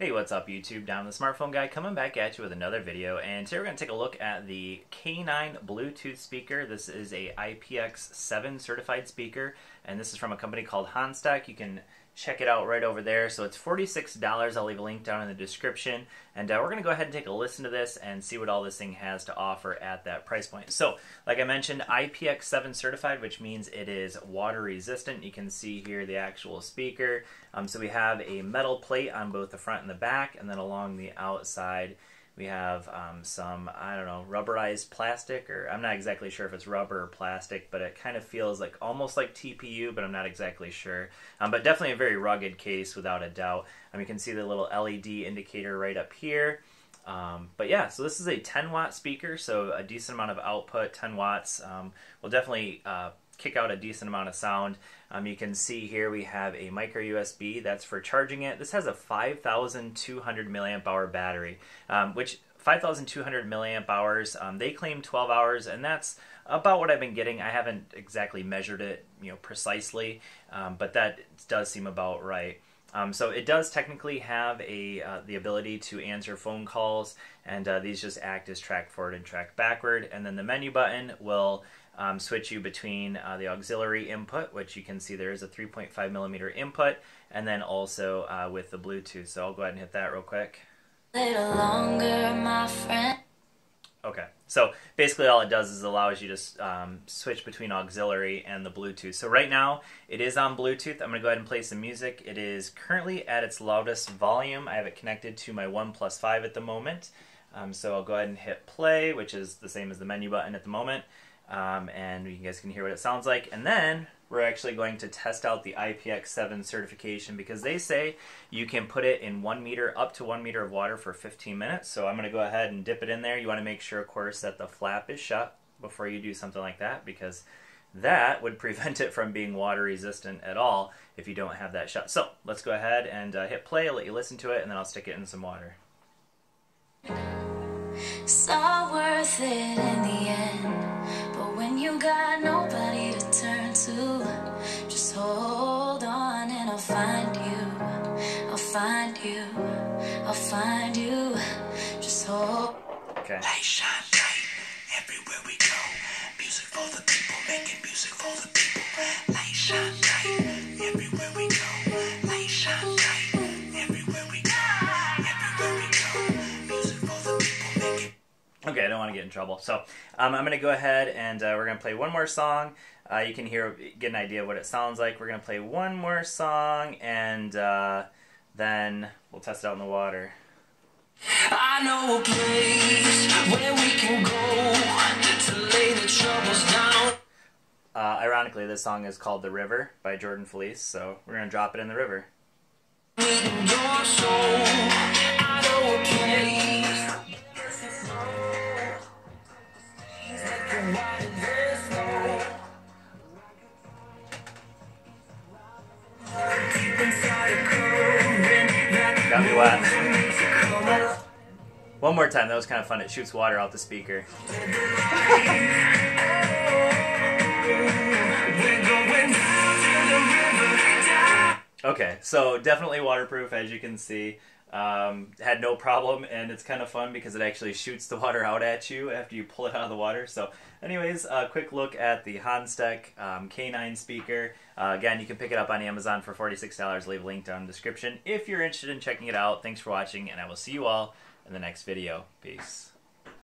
Hey, what's up YouTube? Down the smartphone guy coming back at you with another video and today we're going to take a look at the K9 Bluetooth speaker. This is a IPX7 certified speaker and this is from a company called Honstek. You can check it out right over there. So it's $46. I'll leave a link down in the description. And uh, we're going to go ahead and take a listen to this and see what all this thing has to offer at that price point. So, like I mentioned, IPX7 certified, which means it is water resistant. You can see here the actual speaker. Um, so we have a metal plate on both the front and the back, and then along the outside, we have um, some, I don't know, rubberized plastic, or I'm not exactly sure if it's rubber or plastic, but it kind of feels like almost like TPU, but I'm not exactly sure. Um, but definitely a very rugged case without a doubt. Um, you can see the little LED indicator right up here. Um, but yeah, so this is a 10 watt speaker, so a decent amount of output, 10 watts. Um, will definitely uh, kick out a decent amount of sound. Um, you can see here we have a micro USB that's for charging it. This has a 5,200 milliamp hour battery, um, which 5,200 milliamp hours. Um, they claim 12 hours, and that's about what I've been getting. I haven't exactly measured it, you know, precisely, um, but that does seem about right. Um, so it does technically have a uh, the ability to answer phone calls, and uh, these just act as track forward and track backward. And then the menu button will um, switch you between uh, the auxiliary input, which you can see there is a 3.5 millimeter input, and then also uh, with the Bluetooth. So I'll go ahead and hit that real quick. Little Longer, my friend. okay, so basically all it does is allows you to um, switch between auxiliary and the Bluetooth. So right now it is on Bluetooth. I'm going to go ahead and play some music. It is currently at its loudest volume. I have it connected to my OnePlus 5 at the moment. Um, so I'll go ahead and hit play, which is the same as the menu button at the moment um, and you guys can hear what it sounds like. And then we're actually going to test out the IPX7 certification because they say you can put it in one meter, up to one meter of water for 15 minutes. So I'm going to go ahead and dip it in there. You want to make sure, of course, that the flap is shut before you do something like that because that would prevent it from being water resistant at all if you don't have that shut. So let's go ahead and uh, hit play, I'll let you listen to it, and then I'll stick it in some water. So worth it just hold on and I'll find you. I'll find you. I'll find you. Just hold. Okay. Light shine bright everywhere we go. Music for the people, making music for the people. Light shine bright everywhere we go. Light shine bright everywhere we go. Everywhere we go. Music for the people, making. Okay, I don't want to get in trouble. So um, I'm going to go ahead and uh, we're going to play one more song. Uh, you can hear, get an idea of what it sounds like. We're going to play one more song and uh, then we'll test it out in the water. I know a place where we can go to lay the troubles down. Uh, ironically, this song is called The River by Jordan Feliz, so we're going to drop it in the river. Wet. One more time, that was kind of fun. It shoots water out the speaker. okay, so definitely waterproof as you can see. Um, had no problem, and it's kind of fun because it actually shoots the water out at you after you pull it out of the water. So, anyways, a quick look at the Honstek um, K9 speaker. Uh, again, you can pick it up on Amazon for $46. Leave a link down in the description if you're interested in checking it out. Thanks for watching, and I will see you all in the next video. Peace.